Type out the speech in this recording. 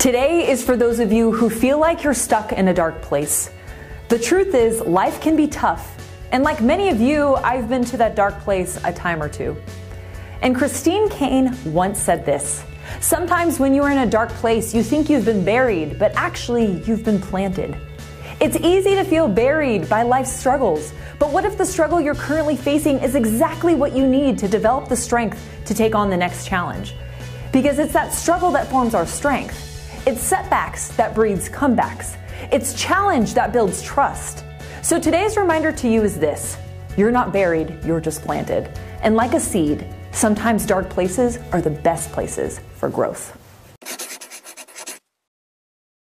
Today is for those of you who feel like you're stuck in a dark place. The truth is, life can be tough, and like many of you, I've been to that dark place a time or two. And Christine Caine once said this Sometimes when you are in a dark place, you think you've been buried, but actually, you've been planted. It's easy to feel buried by life's struggles, but what if the struggle you're currently facing is exactly what you need to develop the strength to take on the next challenge? Because it's that struggle that forms our strength. It's setbacks that breeds comebacks. It's challenge that builds trust. So today's reminder to you is this you're not buried, you're just planted. And like a seed, sometimes dark places are the best places for growth.